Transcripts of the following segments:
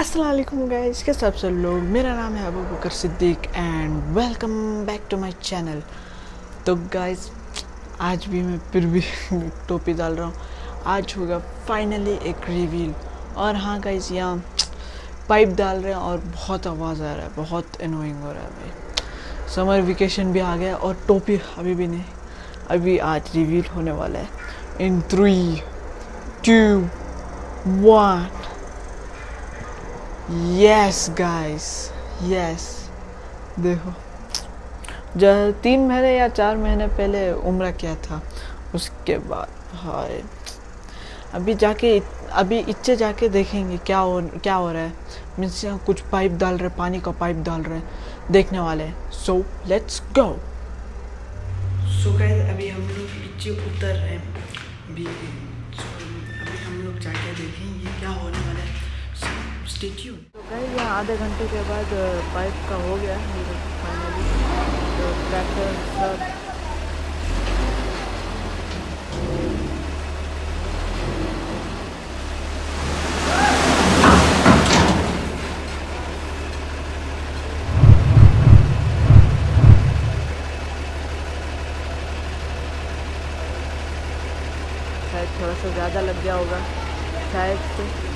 Aslam guys कैसे आप सब लोग मेरा नाम है Abu Bakar Siddiq and welcome back to my channel तो गाइज़ आज भी मैं फिर भी टोपी डाल रहा हूँ। आज होगा फाइनली एक रिवील और हाँ गाइज़ यहाँ पाइप डाल रहे हैं और बहुत आवाज़ आ रहा है। बहुत अनोइंग हो रहा है भाई। समर वेकेशन भी आ गया और टोपी अभी भी नहीं। अभी आज रिवील होने वाला है। In three two one yes guys yes देखो। जब तीन महीने या चार महीने पहले उम्र किया था? उसके बाद, हाय। अभी जाके अभी इच्छे जाके देखेंगे क्या हो क्या हो रहा है। मीन्स कुछ पाइप डाल रहे पानी का पाइप डाल रहे देखने वाले so let's go so guys अभी हम लोग इच्छे उतर रहे हैं। अभी हम लोग जाके देखेंगे क्या होने वाला है। स्टेच्यू तो गए यहाँ आधे घंटे के बाद पाइप का हो गया फाइनली तो ट्रैक्टर सब शायद थोड़ा सा ज़्यादा लग गया होगा शायद से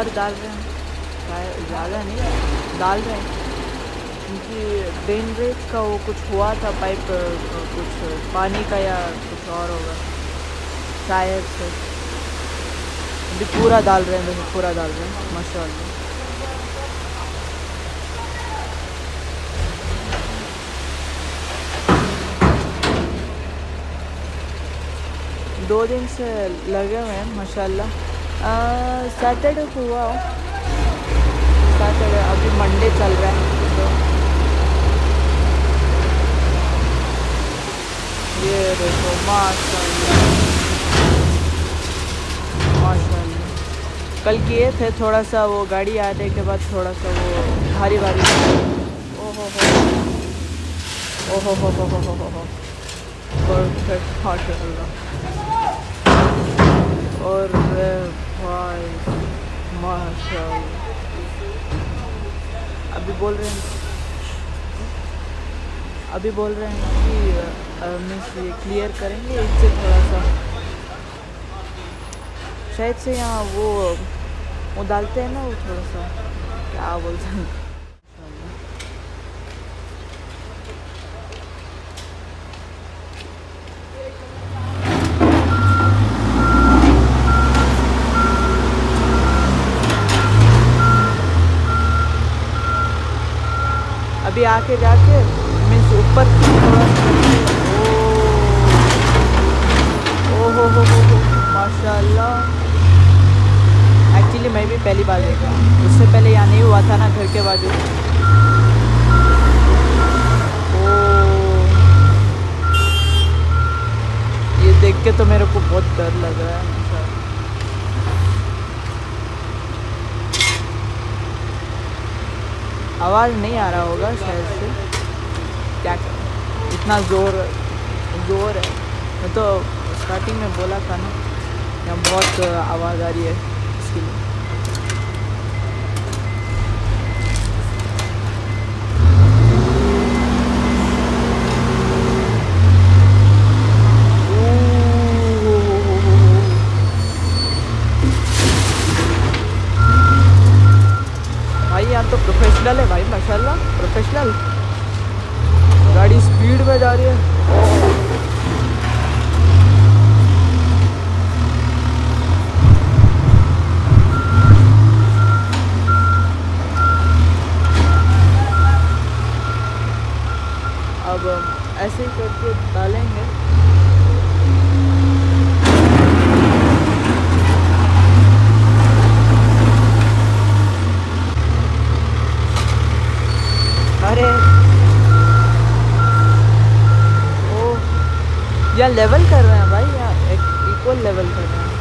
और डाल रहे हैं। ज़्यादा नहीं, डाल रहे हैं। क्योंकि ड्रेन ब्रेक का वो कुछ हुआ था, पाइप कुछ पानी का या कुछ और होगा। शायद से। अभी पूरा डाल रहे हैं देखो पूरा डाल रहे हैं माशा दो दिन से लगे हुए हैं, माशाल्लाह। सैटरडे को हुआ। सैटरडे अभी मंडे चल रहा है। तो ये देखो, माशाल्लाह। कल किए थे थोड़ा सा वो गाड़ी आने के बाद थोड़ा सा वो भारी भारी ओहो हो। ओहो हो हो हो हो हो परफेक्ट माशाल्लाह और भाई माशा अभी बोल रहे हैं। अभी बोल रहे हैं कि मीन्स ये क्लियर करेंगे, इससे थोड़ा सा शायद से यहाँ वो वो डालते हैं ना वो थोड़ा सा क्या बोलते हैं? अभी आके जाके मीन्स ऊपर हो हो हो माशाल्लाह। एक्चुअली मैं भी पहली बार देखा उससे पहले यहाँ नहीं हुआ था ना, घर के बाजू। देख के तो मेरे को बहुत डर लग रहा है आवाज़ नहीं आ रहा होगा शायद से। क्या कर? इतना ज़ोर ज़ोर है। मैं तो स्टार्टिंग में बोला था ना, यहाँ बहुत आवाज़ आ रही है इसके लिए। माशाल्लाह प्रोफेशनल गाड़ी स्पीड में जा रही है। या लेवल कर रहे हैं भाई या इक्वल लेवल कर रहे हैं।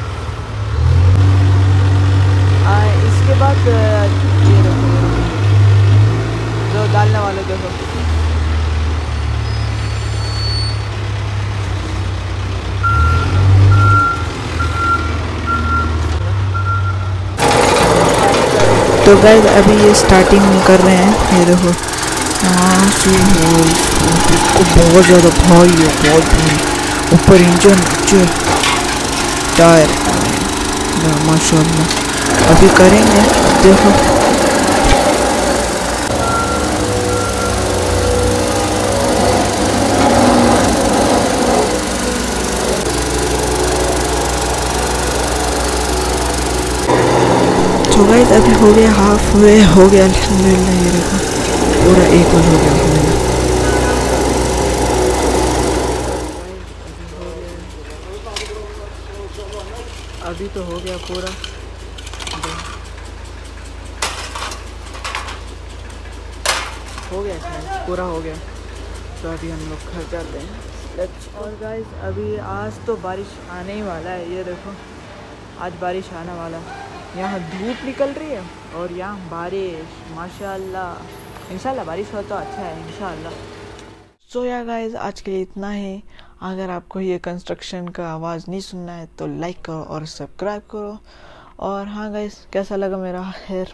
आ, इसके बाद ये जो डालने वाले जो देखो। तो गैस अभी ये स्टार्टिंग कर रहे हैं ये देखो। हाँ सी हो बहुत ज़्यादा भारी है बहुत भारी। ऊपर इंजन नीचे टायर माशाल्लाह। अभी करेंगे, देखो। तो अभी हो गया हाफ़ वे हो गया देखो पूरा एक हो गया। तो हो गया पूरा। हो गया पूरा हो गया। तो अभी हम लोग घर जाते हैं। और गाइस अभी आज तो बारिश आने ही वाला है, ये देखो। आज बारिश आने वाला। है यहाँ धूप निकल रही है और यहाँ बारिश, माशाल्लाह। इंशाल्लाह बारिश हो तो अच्छा है, इंशाल्लाह। सो या गाइस आज के लिए इतना ही। अगर आपको ये कंस्ट्रक्शन का आवाज़ नहीं सुनना है तो लाइक करो और सब्सक्राइब करो। और हाँ गाइस कैसा लगा मेरा हेयर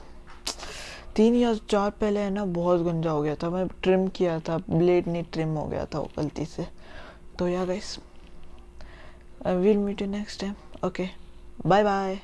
तीन या चार पहले है ना, बहुत गंजा हो गया था। मैं ट्रिम किया था ब्लेड नहीं ट्रिम हो गया था, वो गलती से। तो या guys will meet you next time okay bye bye